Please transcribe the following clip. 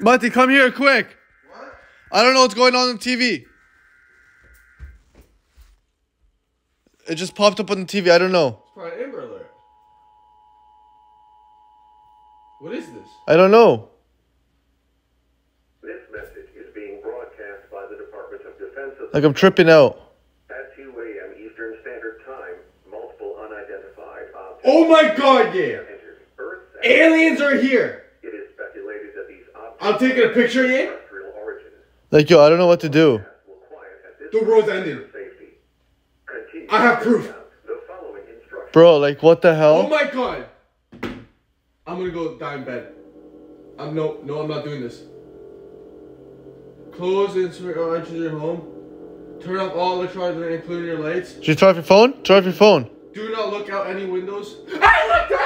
Mati, come here quick. What? I don't know what's going on on TV. It just popped up on the TV. I don't know. It's probably Amber Alert. What is this? I don't know. This message is being broadcast by the Department of Defense of Like I'm tripping out. at 2 a.m. Eastern Standard Time. Multiple unidentified objects Oh my god, yeah. Aliens are here. It is speculated that these objects I'm taking a picture, terrestrial origin. Like yo, I don't know what to do. Will quiet at this The world's ending. I have proof. carry out The following instructions. Bro, like what the hell? Oh my god. I'm gonna go die in bed. I'm no, no, I'm not doing this. Close and enter your home. Turn off all electronics, including your lights. Did you turn off your phone? Turn off your phone. Do not look out any windows. I looked! I